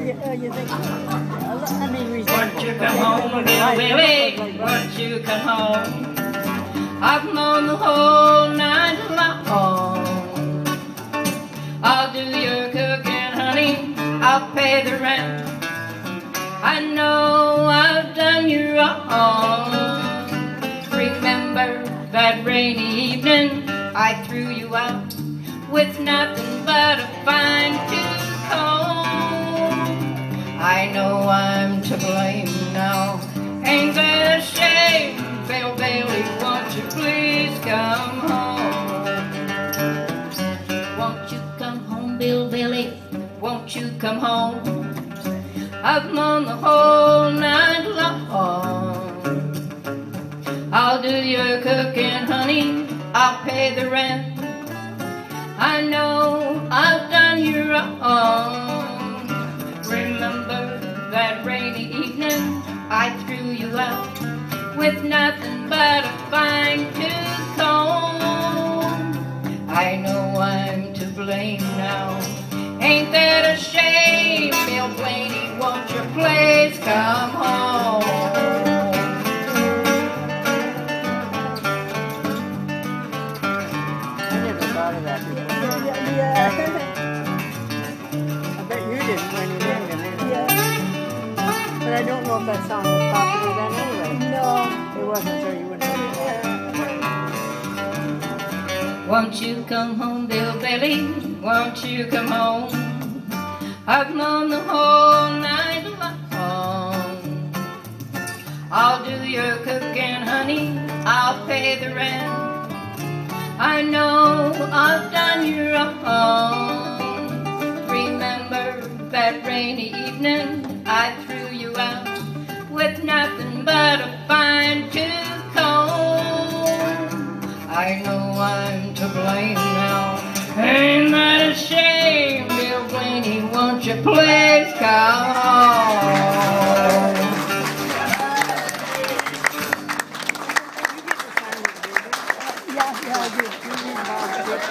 You think? You come home, little Billy? Won't you come home? I've moan the whole night long. I'll do your cooking, honey. I'll pay the rent. I know I've done you wrong. Remember that rainy evening I threw you out with nothing but a fine I'm to blame now. Ain't that a shame? Bill Bailey, won't you please come home? Won't you come home, Bill Bailey? Won't you come home? I've moan the whole night long. I'll do your cooking, honey. I'll pay the rent. I know I've done you wrong. With nothing but a fine tooth comb. I know I'm to blame now. Ain't that a shame, Bill Blayney? Won't you please come But I don't know if that song was popular then anyway. No. It wasn't, so you wouldn't know. Yeah. Won't you come home, Bill Bailey? Won't you come home? I've known the whole night long. I'll do your cooking, honey. I'll pay the rent. I know I've done you wrong. Remember that rainy evening I threw about with nothing but a fine tooth comb. I know I'm to blame now. Ain't that a shame, Bill Blayney? Won't you please come home? Yeah, yeah, I did.